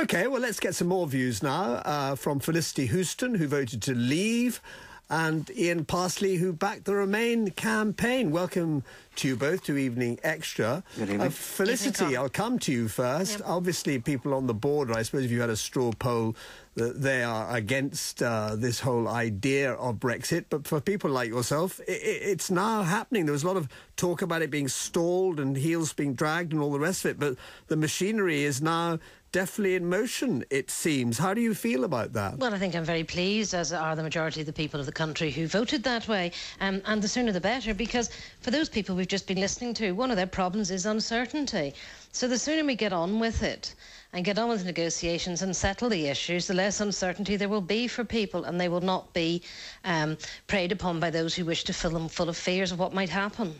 Okay, well, let's get some more views now uh, from Felicity Huston, who voted to leave, and Ian Parsley, who backed the Remain campaign. Welcome to you both to Evening Extra. Good evening. Uh, Felicity, I'll come to you first. Yep. Obviously, people on the border, I suppose if you had a straw poll, that they are against uh, this whole idea of Brexit. But for people like yourself, it, it's now happening. There was a lot of talk about it being stalled and heels being dragged and all the rest of it. But the machinery is now definitely in motion, it seems. How do you feel about that? Well, I think I'm very pleased, as are the majority of the people of the country who voted that way. Um, and the sooner the better, because for those people we've just been listening to, one of their problems is uncertainty. So the sooner we get on with it and get on with negotiations and settle the issues, the less uncertainty there will be for people, and they will not be um, preyed upon by those who wish to fill them full of fears of what might happen.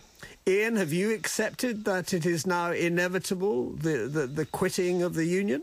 Ian, have you accepted that it is now inevitable, the, the, the quitting of the union?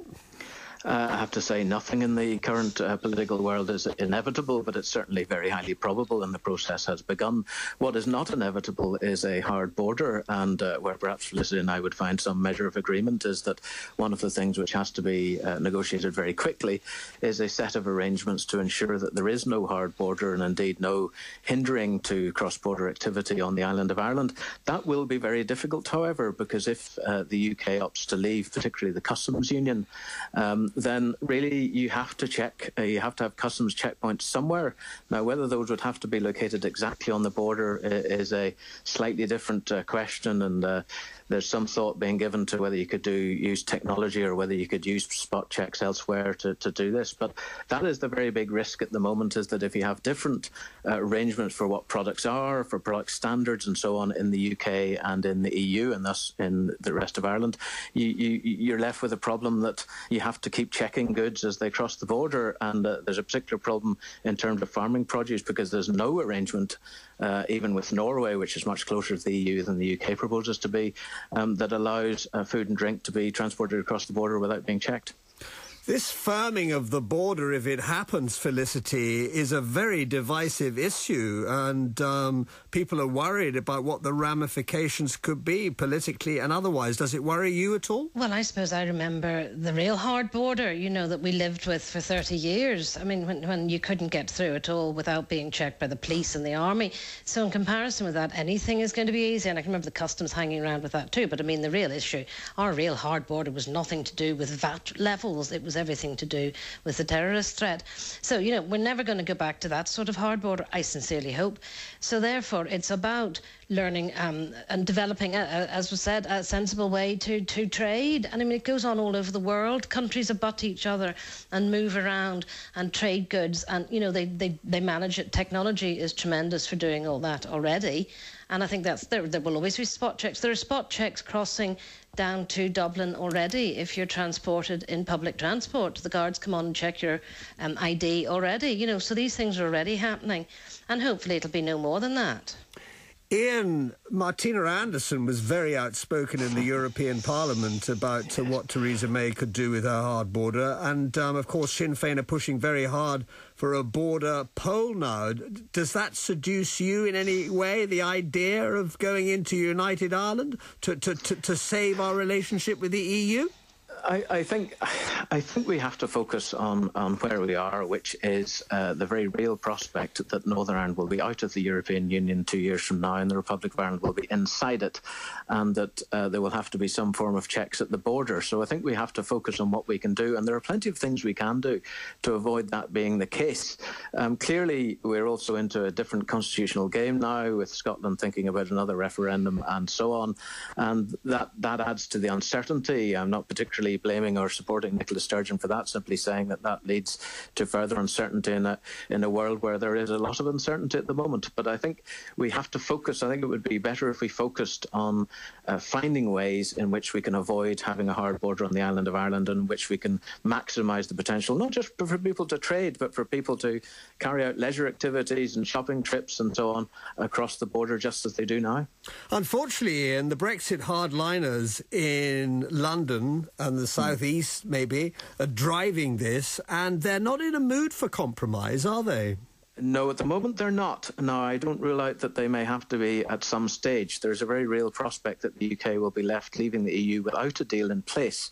Uh, I have to say, nothing in the current uh, political world is inevitable, but it's certainly very highly probable, and the process has begun. What is not inevitable is a hard border, and uh, where perhaps Felicity and I would find some measure of agreement is that one of the things which has to be uh, negotiated very quickly is a set of arrangements to ensure that there is no hard border and indeed no hindering to cross border activity on the island of Ireland. That will be very difficult, however, because if uh, the UK opts to leave, particularly the customs union, um, then really you have to check, uh, you have to have customs checkpoints somewhere. Now, whether those would have to be located exactly on the border is a slightly different uh, question, and uh, there's some thought being given to whether you could do use technology or whether you could use spot checks elsewhere to, to do this. But that is the very big risk at the moment is that if you have different uh, arrangements for what products are, for product standards and so on in the UK and in the EU and thus in the rest of Ireland, you, you, you're left with a problem that you have to keep checking goods as they cross the border. And uh, there's a particular problem in terms of farming produce because there's no arrangement, uh, even with Norway, which is much closer to the EU than the UK proposes to be, um, that allows uh, food and drink to be transported across the border without being checked. This firming of the border, if it happens, Felicity, is a very divisive issue, and um, people are worried about what the ramifications could be politically and otherwise. Does it worry you at all? Well, I suppose I remember the real hard border, you know, that we lived with for 30 years. I mean, when, when you couldn't get through at all without being checked by the police and the army. So, in comparison with that, anything is going to be easy. And I can remember the customs hanging around with that too. But I mean, the real issue, our real hard border was nothing to do with VAT levels. It was everything to do with the terrorist threat. So, you know, we're never going to go back to that sort of hard border, I sincerely hope. So, therefore, it's about learning um, and developing, a, a, as was said, a sensible way to, to trade. And I mean, it goes on all over the world. Countries abut each other and move around and trade goods. And, you know, they, they, they manage it. Technology is tremendous for doing all that already. And I think that's there, there will always be spot checks. There are spot checks crossing down to Dublin already if you're transported in public transport. The guards come on and check your um, ID already, you know, so these things are already happening. And hopefully it'll be no more than that. Ian, Martina Anderson was very outspoken in the European Parliament about uh, what Theresa May could do with her hard border. And, um, of course, Sinn Féin are pushing very hard for a border poll now. Does that seduce you in any way, the idea of going into United Ireland to, to, to, to save our relationship with the EU? I, think I think we have to focus on, on where we are, which is uh, the very real prospect that Northern Ireland will be out of the European Union two years from now, and the Republic of Ireland will be inside it, and that uh, there will have to be some form of checks at the border. So I think we have to focus on what we can do, and there are plenty of things we can do to avoid that being the case. Um, clearly, we're also into a different constitutional game now, with Scotland thinking about another referendum and so on, and that that adds to the uncertainty. I'm not particularly blaming or supporting Nicola Sturgeon for that, simply saying that that leads to further uncertainty in a, in a world where there is a lot of uncertainty at the moment. But I think we have to focus. I think it would be better if we focused on uh, finding ways in which we can avoid having a hard border on the island of Ireland, and which we can maximise the potential, not just for people to trade, but for people to carry out leisure activities and shopping trips and so on across the border, just as they do now. Unfortunately, Ian, the Brexit hardliners in London and the southeast maybe are driving this, and they're not in a mood for compromise, are they? No, at the moment they're not. Now, I don't rule out that they may have to be at some stage. There's a very real prospect that the UK will be left leaving the EU without a deal in place.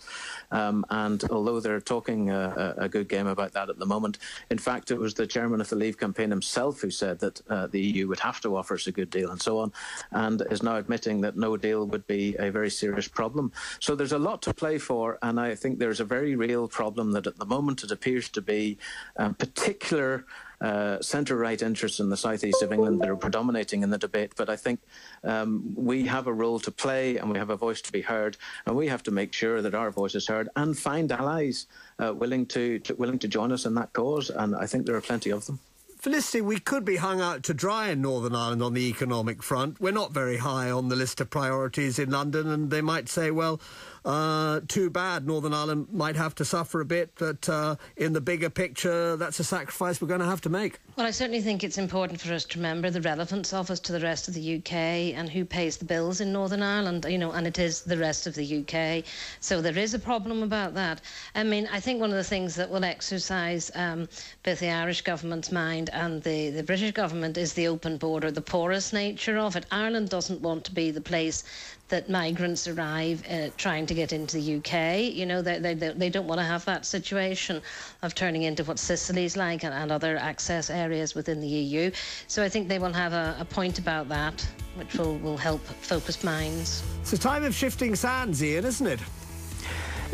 Um, and although they're talking a, a, good game about that at the moment, in fact, it was the chairman of the Leave campaign himself who said that uh, the EU would have to offer us a good deal and so on, and is now admitting that no deal would be a very serious problem. So there's a lot to play for, and I think there's a very real problem that at the moment it appears to be um, particular uh, centre right interests in the southeast of England that are predominating in the debate. But I think um, we have a role to play and we have a voice to be heard, and we have to make sure that our voice is heard and find allies uh, willing to, to willing to join us in that cause. And I think there are plenty of them. Felicity, we could be hung out to dry in Northern Ireland on the economic front. We're not very high on the list of priorities in London, and they might say, well, uh, too bad. Northern Ireland might have to suffer a bit, but uh, in the bigger picture, that's a sacrifice we're going to have to make. Well, I certainly think it's important for us to remember the relevance of us to the rest of the UK and who pays the bills in Northern Ireland, you know, and it is the rest of the UK. So there is a problem about that. I mean, I think one of the things that will exercise um, both the Irish government's mind and the, the British government is the open border, the porous nature of it. Ireland doesn't want to be the place that migrants arrive uh, trying to get into the UK. You know, they, they, they don't want to have that situation of turning into what Sicily's like and, and other access areas within the EU. So I think they will have a, a point about that, which will, will help focus minds. It's a time of shifting sands, Ian, isn't it?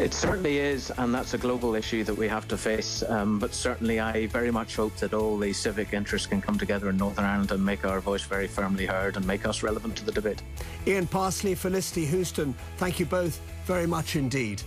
It certainly is, and that's a global issue that we have to face. Um, but certainly, I very much hope that all the civic interests can come together in Northern Ireland and make our voice very firmly heard and make us relevant to the debate. Ian Parsley, Felicity Huston, thank you both very much indeed.